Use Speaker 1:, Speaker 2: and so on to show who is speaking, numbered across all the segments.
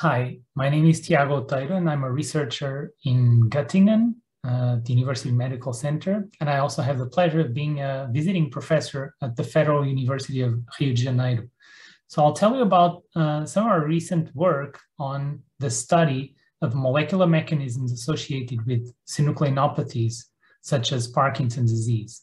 Speaker 1: Hi, my name is Tiago Oteiro, and I'm a researcher in Göttingen, uh, the University Medical Center. And I also have the pleasure of being a visiting professor at the Federal University of Rio de Janeiro. So I'll tell you about uh, some of our recent work on the study of molecular mechanisms associated with synucleinopathies, such as Parkinson's disease.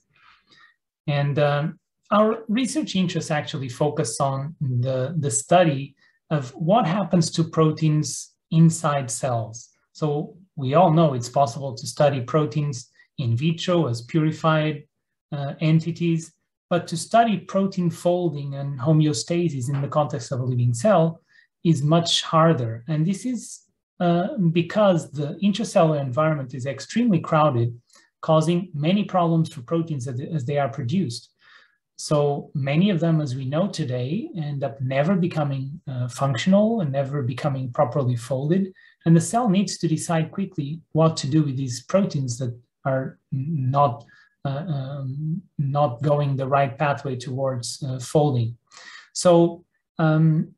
Speaker 1: And um, our research interests actually focus on the, the study of what happens to proteins inside cells. So we all know it's possible to study proteins in vitro as purified uh, entities, but to study protein folding and homeostasis in the context of a living cell is much harder. And this is uh, because the intracellular environment is extremely crowded, causing many problems for proteins as, as they are produced. So many of them, as we know today, end up never becoming uh, functional and never becoming properly folded. And the cell needs to decide quickly what to do with these proteins that are not, uh, um, not going the right pathway towards uh, folding. So um,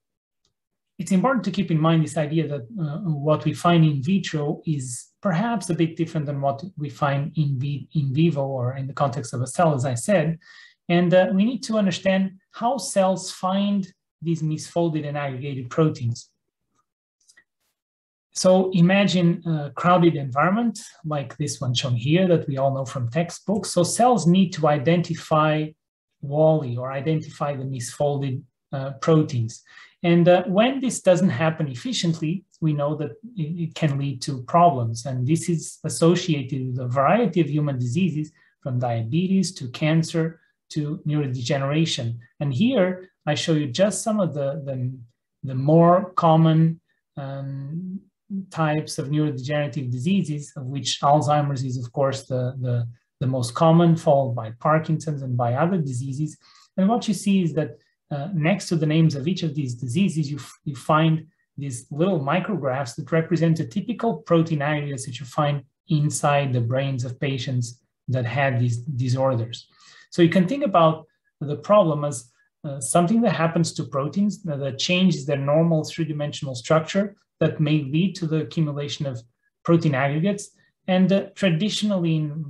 Speaker 1: it's important to keep in mind this idea that uh, what we find in vitro is perhaps a bit different than what we find in, vi in vivo or in the context of a cell, as I said. And uh, we need to understand how cells find these misfolded and aggregated proteins. So imagine a crowded environment like this one shown here that we all know from textbooks. So cells need to identify Wally or identify the misfolded uh, proteins. And uh, when this doesn't happen efficiently, we know that it, it, can lead to problems. And this is associated with a variety of human diseases from diabetes to cancer to neurodegeneration. And here I show you just some of the, the, the more common um, types of neurodegenerative diseases, of which Alzheimer's is, of course, the, the, the most common, followed by Parkinson's and by other diseases. And what you see is that uh, next to the names of each of these diseases, you, you find these little micrographs that represent the typical protein aggregates that you find inside the brains of patients that had these disorders. So you can think about the problem as uh, something that happens to proteins that changes their normal three-dimensional structure that may lead to the accumulation of protein aggregates. And uh, traditionally, in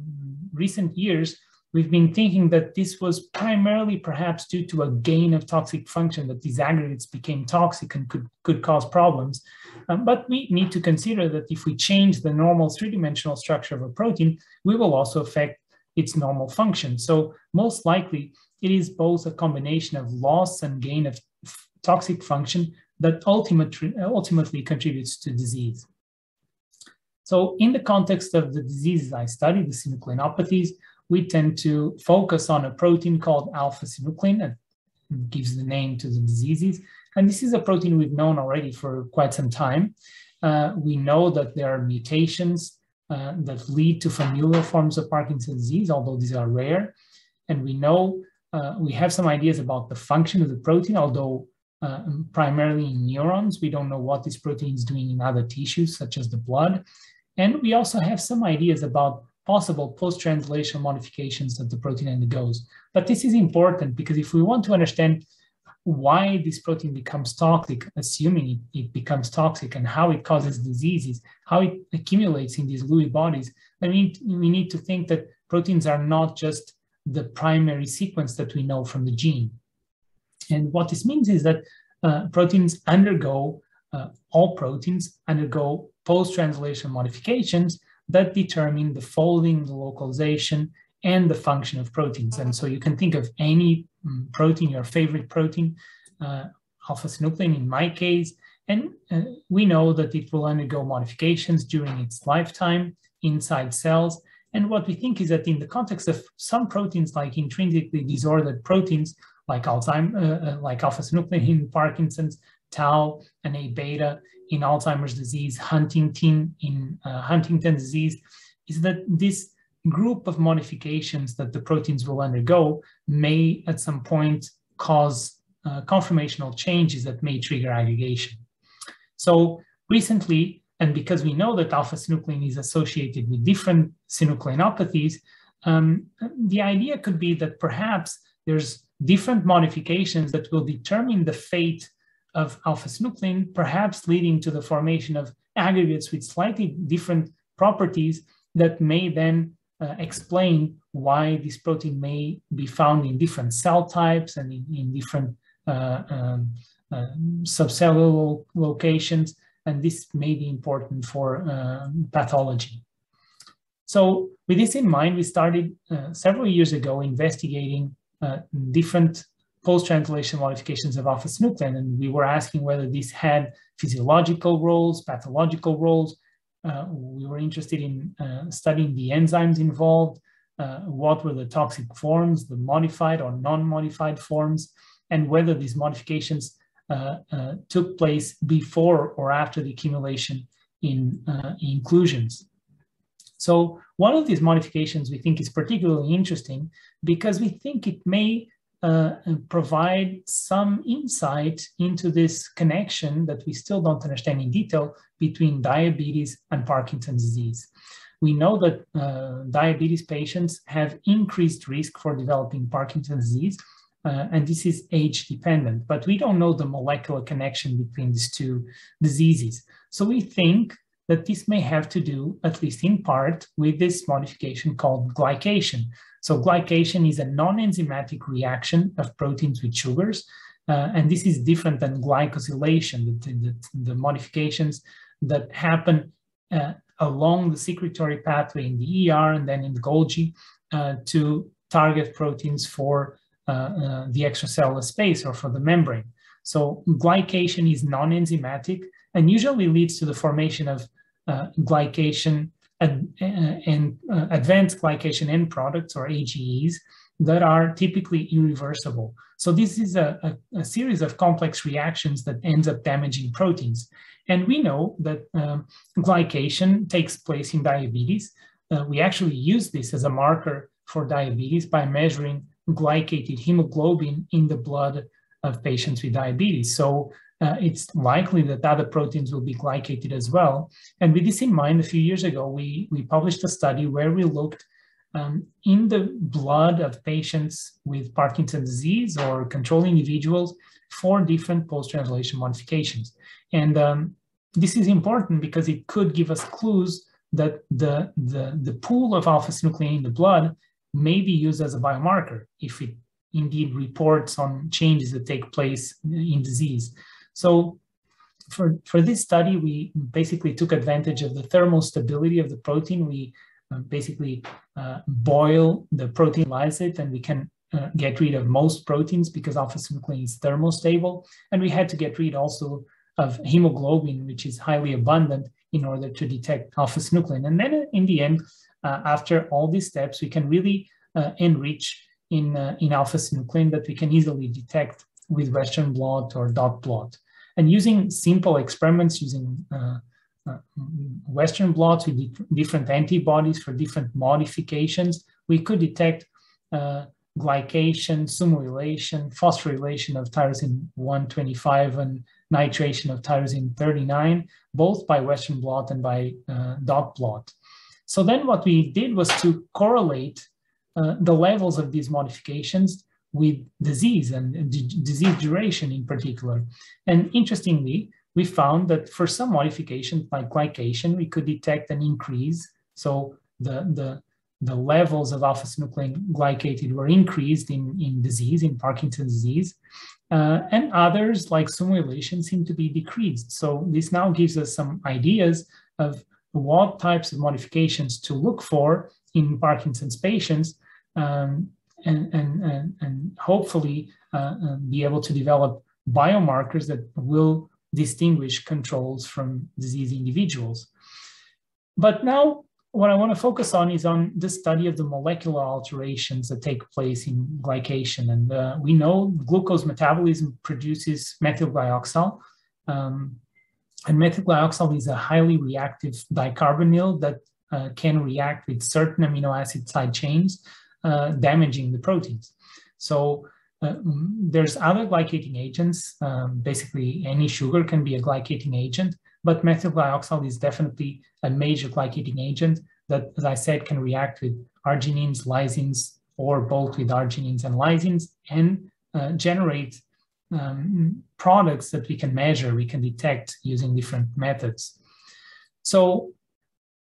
Speaker 1: recent years, we've been thinking that this was primarily perhaps due to a gain of toxic function, that these aggregates became toxic and could, could cause problems. Um, but we need to consider that if we change the normal three-dimensional structure of a protein, we will also affect its normal function. So most likely it is both a combination of loss and gain of toxic function that ultimately, ultimately contributes to disease. So in the context of the diseases I study, the synucleinopathies, we tend to focus on a protein called alpha-synuclein that gives the name to the diseases. And this is a protein we've known already for quite some time. Uh, we know that there are mutations uh, that lead to familial forms of Parkinson's disease, although these are rare. And we know uh, we have some ideas about the function of the protein, although uh, primarily in neurons. We don't know what this protein is doing in other tissues, such as the blood. And we also have some ideas about possible post-translational modifications that the protein undergoes. But this is important because if we want to understand why this protein becomes toxic, assuming it, it, becomes toxic, and how it causes diseases, how it accumulates in these Lewy bodies, we need, we need to think that proteins are not just the primary sequence that we know from the gene. And what this means is that uh, proteins undergo, uh, all proteins undergo post-translational modifications that determine the folding, the localization, and the function of proteins. And so you can think of any mm, protein, your favorite protein, uh, alpha-synuclein in my case, and uh, we know that it will undergo modifications during its lifetime inside cells. And what we think is that in the context of some proteins, like intrinsically disordered proteins, like Alzheimer's, uh, uh, like alpha-synuclein in Parkinson's, tau and A beta in Alzheimer's disease, Huntington in uh, Huntington disease, is that this group of modifications that the proteins will undergo may at some point cause uh, conformational changes that may trigger aggregation. So recently, and because we know that alpha-synuclein is associated with different synucleinopathies, um, the idea could be that perhaps there's different modifications that will determine the fate of alpha-synuclein, perhaps leading to the formation of aggregates with slightly different properties that may then uh, explain why this protein may be found in different cell types and in, in different uh, um, uh, subcellular locations, and this may be important for uh, pathology. So with this in mind, we started uh, several years ago investigating uh, different post-translation modifications of alpha-synuclein, and we were asking whether these had physiological roles, pathological roles. Uh, we were interested in uh, studying the enzymes involved, uh, what were the toxic forms, the modified or non-modified forms, and whether these modifications took place before or after the accumulation in inclusions. So one of these modifications we think is particularly interesting because we think it may uh, provide some insight into this connection that we still don't understand in detail between diabetes and Parkinson's disease. We know that uh, diabetes patients have increased risk for developing Parkinson's disease, uh, and this is age dependent, but we don't know the molecular connection between these two diseases. So we think that this may have to do, at least in part, with this modification called glycation. So glycation is a non-enzymatic reaction of proteins with sugars, uh, and this is different than glycosylation, the, the, the modifications that happen uh, along the secretory pathway in the ER and then in the Golgi uh, to target proteins for uh, uh, the extracellular space or for the membrane. So glycation is non-enzymatic and usually leads to the formation of glycation and, and uh, advanced glycation end products or AGEs that are typically irreversible. So this is a, a, a, series of complex reactions that ends up damaging proteins. And we know that um, glycation takes place in diabetes. Uh, we actually use this as a marker for diabetes by measuring glycated hemoglobin in the blood of patients with diabetes. So uh, it's likely that other proteins will be glycated as well. And with this in mind, a few years ago, we, we published a study where we looked um, in the blood of patients with Parkinson's disease or control individuals for different post-translation modifications. And um, this is important because it could give us clues that the, the, the pool of alpha-synuclein in the blood may be used as a biomarker if it indeed reports on changes that take place in disease. So for, for this study, we basically took advantage of the thermal stability of the protein. We uh, basically uh, boil the protein lysate and we can uh, get rid of most proteins because alpha-synuclein is thermostable. And we had to get rid also of hemoglobin, which is highly abundant in order to detect alpha-synuclein. And then uh, in the end, uh, after all these steps, we can really enrich in, in alpha-synuclein that we can easily detect with Western blot or dot blot. And using simple experiments, using uh, uh, Western blots with different antibodies for different modifications, we could detect uh, glycation, sumorylation, phosphorylation of tyrosine 125 and nitration of tyrosine 39, both by Western blot and by uh, dot blot. So then what we did was to correlate uh, the levels of these modifications with disease and disease duration in particular. And interestingly, we found that for some modifications like glycation, we could detect an increase. So the, the, the levels of alpha-synuclein glycated were increased in, in disease, in Parkinson's disease. Uh, and others like sumorylation seem to be decreased. So this now gives us some ideas of what types of modifications to look for in Parkinson's patients um, and, and, and, and hopefully uh, uh, be able to develop biomarkers that will distinguish controls from disease individuals. But now what I want to focus on is on the study of the molecular alterations that take place in glycation. And uh, we know glucose metabolism produces methylglyoxal. Um, and methylglyoxal is a highly reactive dicarbonyl that uh, can react with certain amino acid side chains damaging the proteins. So uh, mm, there's other glycating agents. Um, basically, any sugar can be a glycating agent, but methylglyoxal is definitely a major glycating agent that, as I said, can react with arginines, lysines, or both with arginines and lysines and uh, generate um, products that we can measure, we can detect using different methods. So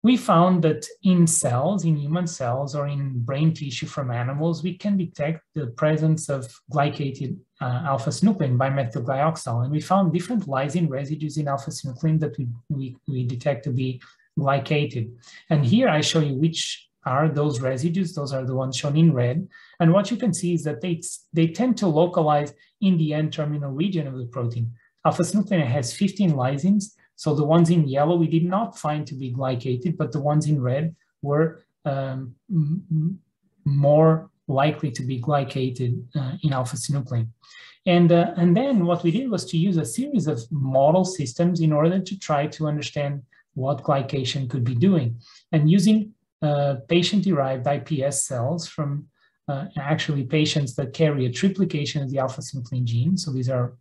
Speaker 1: we found that in cells, in human cells or in brain tissue from animals, we can detect the presence of glycated uh, alpha-synuclein by methylglyoxal. And we found different lysine residues in alpha-synuclein that we, we, we detect to be glycated. And here I show you which are those residues. Those are the ones shown in red. And what you can see is that they, they tend to localize in the N-terminal region of the protein. Alpha-synuclein has 15 lysines. So the ones in yellow we did not find to be glycated, but the ones in red were um, more likely to be glycated uh, in alpha-synuclein. And, uh, and then what we did was to use a series of model systems in order to try to understand what glycation could be doing. And using uh, patient-derived iPS cells from uh, actually patients that carry a triplication of the alpha-synuclein gene. So these are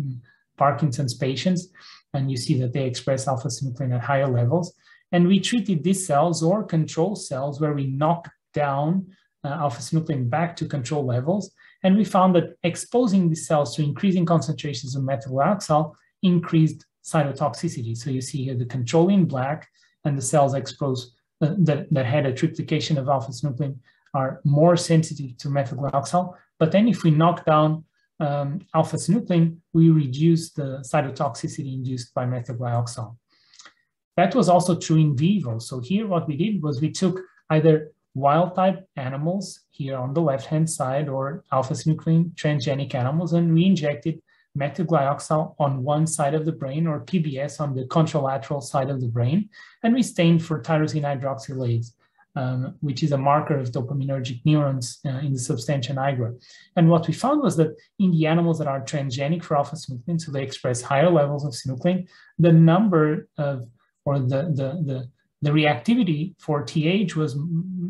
Speaker 1: mm, Parkinson's patients, and you see that they express alpha-synuclein at higher levels. And we treated these cells or control cells where we knock down uh, alpha-synuclein back to control levels. And we found that exposing these cells to increasing concentrations of methylglyoxal increased cytotoxicity. So you see here the control in black and the cells exposed uh, that, that had a triplication of alpha-synuclein are more sensitive to methylglyoxal. But then if we knock down um, alpha-synuclein, we reduce the cytotoxicity induced by methylglyoxal. That was also true in vivo. So here what we did was we took either wild type animals here on the left-hand side or alpha-synuclein transgenic animals, and we injected methylglyoxal on one side of the brain or PBS on the contralateral side of the brain, and we stained for tyrosine hydroxylase, um, which is a marker of dopaminergic neurons uh, in the substantia nigra. And what we found was that in the animals that are transgenic for alpha-synuclein, so they express higher levels of synuclein, the number of, or the, the, the, the reactivity for TH was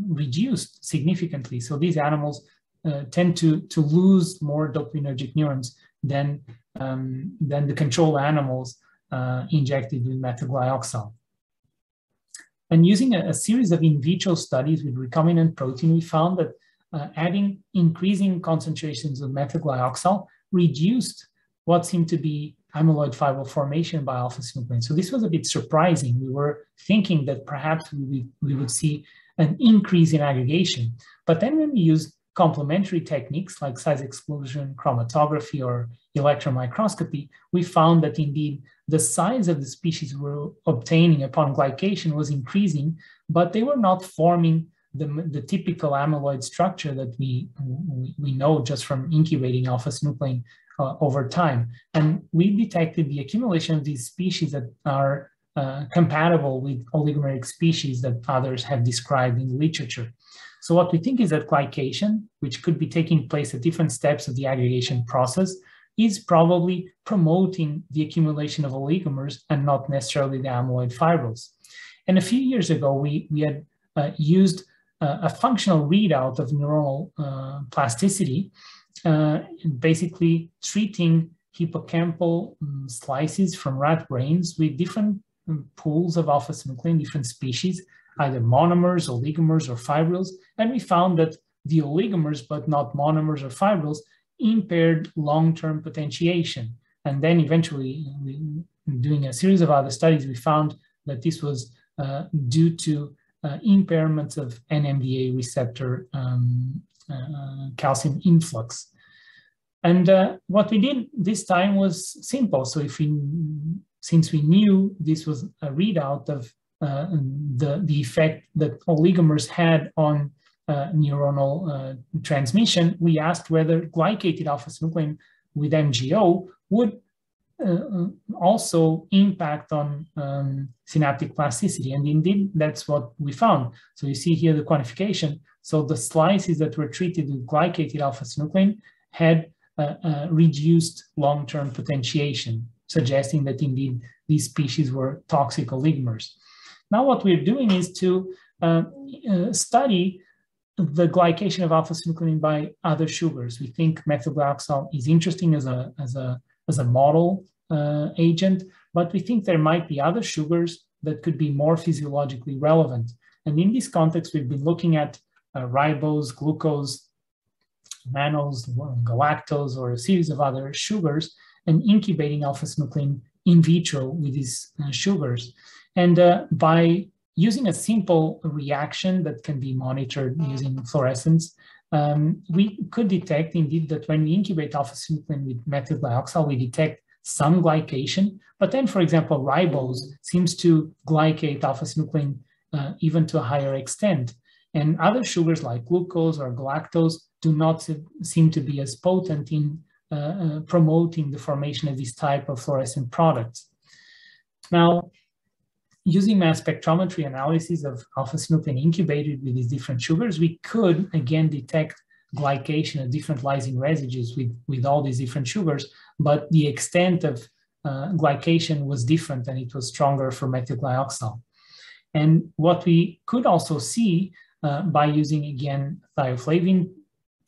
Speaker 1: reduced significantly. So these animals uh, tend to, to lose more dopaminergic neurons than, um, than the control animals uh, injected with methylglyoxal. And using a, a, series of in vitro studies with recombinant protein, we found that uh, adding increasing concentrations of methylglyoxal reduced what seemed to be amyloid fibril formation by alpha-synuclein. So this was a bit surprising. We were thinking that perhaps we, we would see an increase in aggregation. But then when we used complementary techniques like size exclusion, chromatography, or electron microscopy, we found that indeed the size of the species we're obtaining upon glycation was increasing, but they were not forming the, the typical amyloid structure that we, we, know just from incubating alpha-synuclein uh, over time. And we detected the accumulation of these species that are uh, compatible with oligomeric species that others have described in the literature. So what we think is that glycation, which could be taking place at different steps of the aggregation process, is probably promoting the accumulation of oligomers and not necessarily the amyloid fibrils. And a few years ago, we, we had uh, used uh, a functional readout of neuronal uh, plasticity, uh, basically treating hippocampal um, slices from rat brains with different um, pools of alpha-synuclein, different species, either monomers, oligomers, or fibrils. And we found that the oligomers, but not monomers or fibrils, impaired long-term potentiation. And then eventually, doing a series of other studies, we found that this was uh, due to uh, impairments of NMDA receptor um, uh, calcium influx. And uh, what we did this time was simple. So if we, since we knew this was a readout of uh, the, the effect that oligomers had on uh, neuronal uh, transmission, we asked whether glycated alpha-synuclein with MGO would uh, also impact on um, synaptic plasticity. And indeed, that's what we found. So you see here the quantification. So the slices that were treated with glycated alpha-synuclein had uh, uh, reduced long-term potentiation, suggesting that indeed these species were toxic oligomers. Now what we're doing is to uh, uh, study the glycation of alpha-synuclein by other sugars. We think methylglyoxal is interesting as a, as a, as a model uh, agent, but we think there might be other sugars that could be more physiologically relevant. And in this context, we've been looking at uh, ribose, glucose, mannose, galactose, or a series of other sugars, and incubating alpha-synuclein in vitro with these uh, sugars. And uh, by using a simple reaction that can be monitored using fluorescence, um, we could detect indeed that when we incubate alpha-synuclein with methyl glyoxal, we detect some glycation. But then, for example, ribose seems to glycate alpha-synuclein uh, even to a higher extent. And other sugars like glucose or galactose do not seem to be as potent in uh, uh, promoting the formation of this type of fluorescent products. Now, using mass spectrometry analysis of alpha-synuclein incubated with these different sugars, we could again detect glycation of different lysine residues with, with all these different sugars, but the extent of uh, glycation was different and it was stronger for methyl glyoxal. And what we could also see uh, by using again thioflavin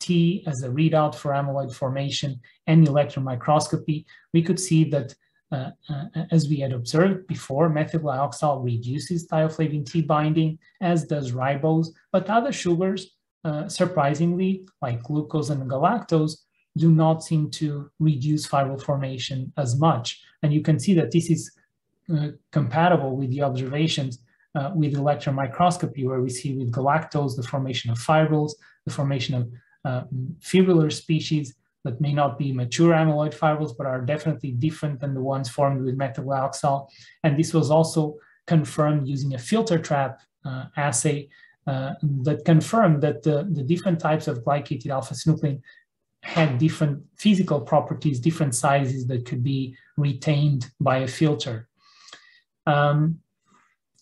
Speaker 1: T as a readout for amyloid formation and electron microscopy, we could see that uh, uh, as we had observed before, methyl reduces thioflavin T binding, as does ribose, but other sugars, uh, surprisingly, like glucose and galactose, do not seem to reduce fibril formation as much. And you can see that this is uh, compatible with the observations uh, with electron microscopy, where we see with galactose the formation of fibrils, the formation of fibrillar species that may not be mature amyloid fibrils, but are definitely different than the ones formed with methyl And this was also confirmed using a filter trap uh, assay uh, that confirmed that the, the different types of glycated alpha-synuclein had different physical properties, different sizes that could be retained by a filter. Um,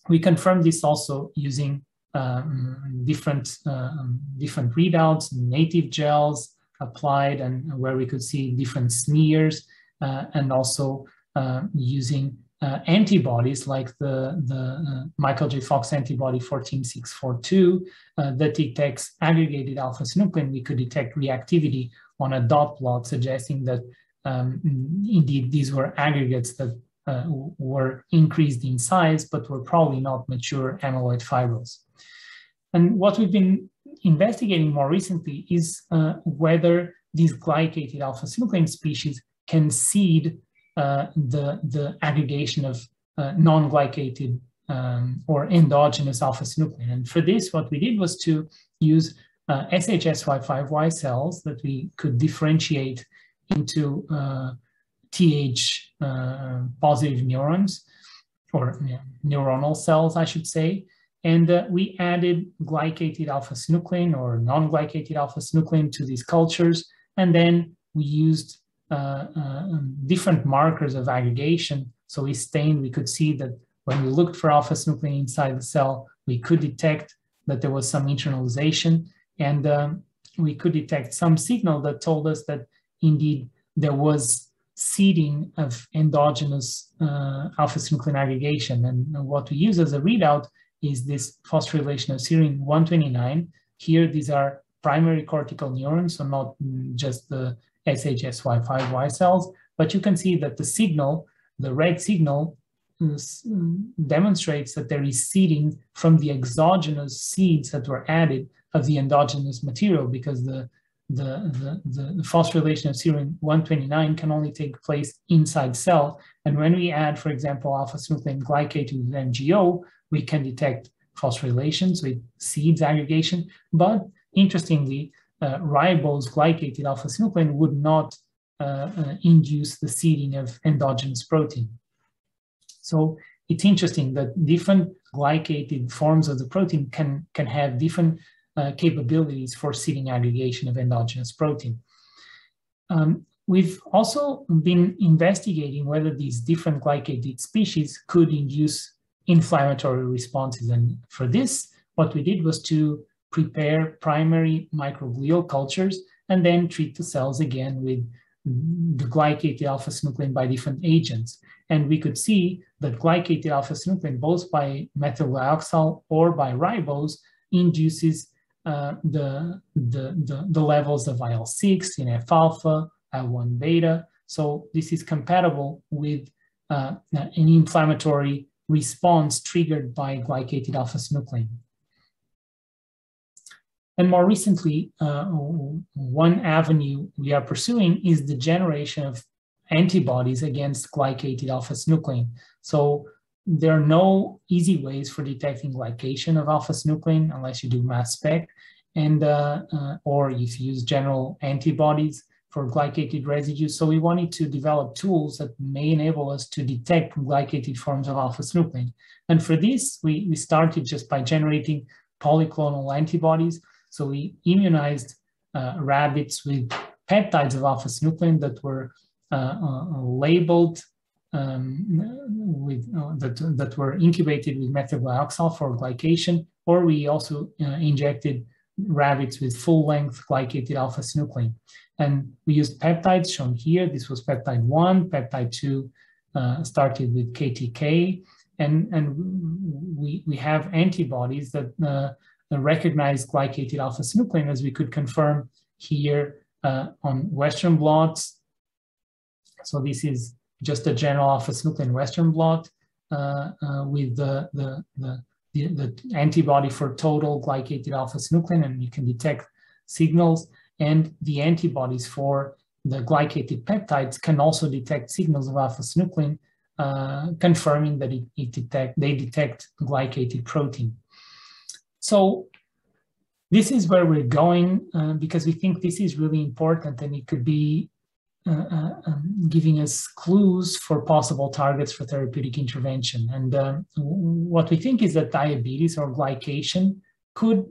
Speaker 1: we confirmed this also using um, different, uh, different readouts, native gels applied and where we could see different smears uh, and also uh, using uh, antibodies like the, the Michael J. Fox antibody 14642 uh, that detects aggregated alpha-synuclein, we could detect reactivity on a dot plot suggesting that um, indeed these were aggregates that uh, were increased in size, but were probably not mature amyloid fibrils. And what we've been investigating more recently is uh, whether these glycated alpha-synuclein species can seed uh, the, the aggregation of uh, non-glycated um, or endogenous alpha-synuclein. And for this, what we did was to use uh, SHSY5Y cells that we could differentiate into uh, TH uh, positive neurons, or neuronal cells, I should say. And uh, we added glycated alpha-synuclein or non-glycated alpha-synuclein to these cultures. And then we used uh, uh, um, different markers of aggregation. So we stained, we could see that when we looked for alpha-synuclein inside the cell, we could detect that there was some internalization. And um, we could detect some signal that told us that indeed there was seeding of endogenous uh, alpha-synuclein aggregation. And, and, what we use as a readout is this phosphorylation of serine 129. Here, these are primary cortical neurons, so not just the SHSY5Y cells, but you can see that the signal, the red signal, mm, demonstrates that there is seeding from the exogenous seeds that were added of the endogenous material because the the, the, the, phosphorylation of serine 129 can only take place inside cell. And when we add, for example, alpha-synuclein glycate to the MGO, we can detect phosphorylation, so it seeds aggregation. But interestingly, uh, ribose glycated alpha-synuclein would not uh, uh, induce the seeding of endogenous protein. So it's interesting that different glycated forms of the protein can, can have different uh, capabilities for seeding aggregation of endogenous protein. Um, we've also been investigating whether these different glycated species could induce inflammatory responses. And for this, what we did was to prepare primary microglial cultures and then treat the cells again with the glycated alpha-synuclein by different agents. And we could see that glycated alpha-synuclein, both by methyl glyoxal or by ribose, induces uh, the, the, the, the, levels of IL-6, TNF alpha, IL-1 beta. So this is compatible with uh, an inflammatory response triggered by glycated alpha-synuclein. And more recently, uh, one avenue we are pursuing is the generation of antibodies against glycated alpha-synuclein. So there are no easy ways for detecting glycation of alpha-synuclein unless you do mass spec, and uh, uh, or if you use general antibodies for glycated residues. So we wanted to develop tools that may enable us to detect glycated forms of alpha-synuclein. And for this, we, we started just by generating polyclonal antibodies. So we immunized uh, rabbits with peptides of alpha-synuclein that were uh, uh, labeled um, with uh, that, that were incubated with methylglyoxal for glycation, or we also injected rabbits with full-length glycated alpha-synuclein. And we used peptides shown here. This was peptide one, peptide two uh, started with KTK, and, and we, we have antibodies that uh, recognize glycated alpha-synuclein as we could confirm here uh, on Western blots. So this is just a general alpha-synuclein Western blot uh, uh, with the, the, the, the, antibody for total glycated alpha-synuclein, and you can detect signals and the antibodies for the glycated peptides can also detect signals of alpha-synuclein, uh, confirming that it, it detect, they detect glycated protein. So this is where we're going uh, because we think this is really important and it could be uh, uh um, giving us clues for possible targets for therapeutic intervention. And uh, what we think is that diabetes or glycation could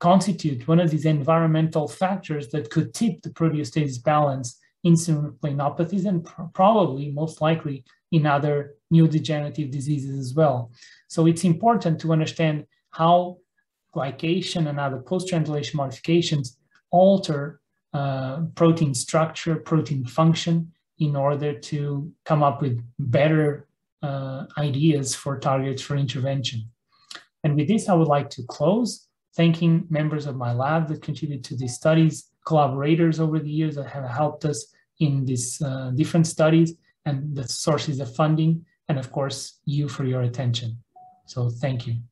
Speaker 1: constitute one of these environmental factors that could tip the proteostasis balance in synucleinopathies and pr probably most likely in other neurodegenerative diseases as well. So it's important to understand how glycation and other post-translation modifications alter uh, protein structure, protein function in order to come up with better uh, ideas for targets for intervention. And with this, I would like to close thanking members of my lab that contribute to these studies, collaborators over the years that have helped us in these uh, different studies and the sources of funding, and of course, you for your attention. So thank you.